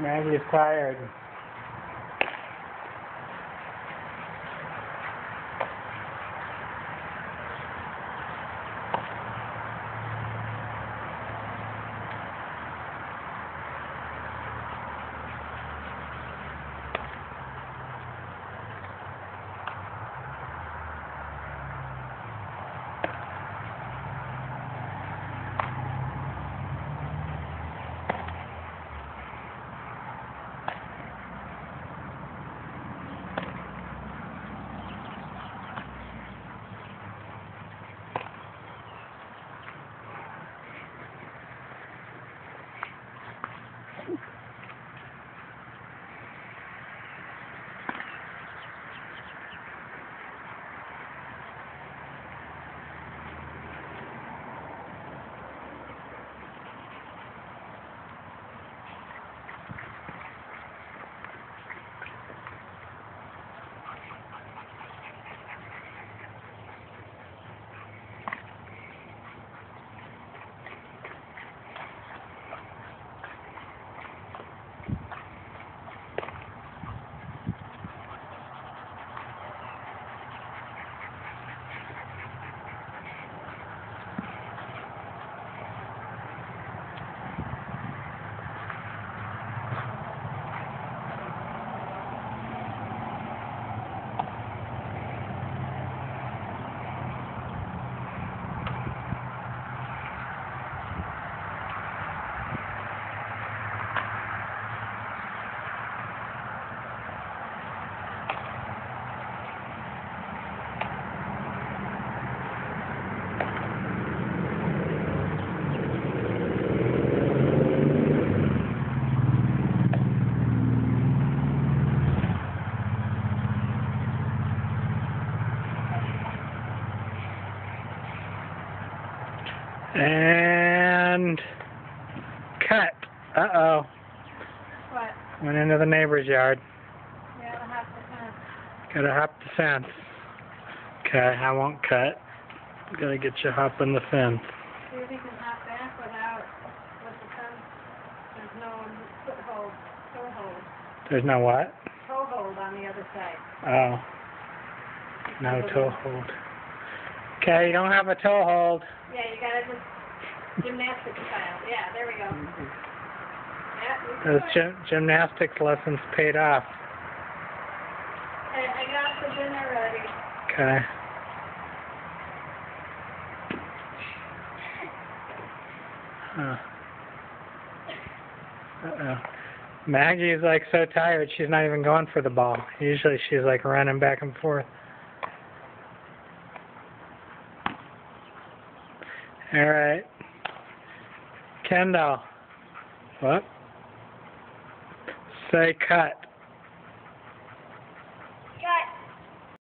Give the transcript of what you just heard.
Maggie's tired. And cut. Uh oh. What? Went into the neighbor's yard. Yeah, I'll have to kind Gotta hop the fence. Okay, I won't cut. Gotta get you hopping the fence. see if you can hop back without, with the fence. There's no foothold, toehold, There's no what? toehold on the other side. Oh. No toe hold. Okay, you don't have a toe hold. Yeah, you gotta just gymnastic style. Yeah, there we go. Yeah, Those gym gymnastics lessons paid off. Hey, I got the dinner ready. Okay. Huh. Uh-oh. Maggie's like so tired she's not even going for the ball. Usually she's like running back and forth. Alright. Kendall. What? Say cut.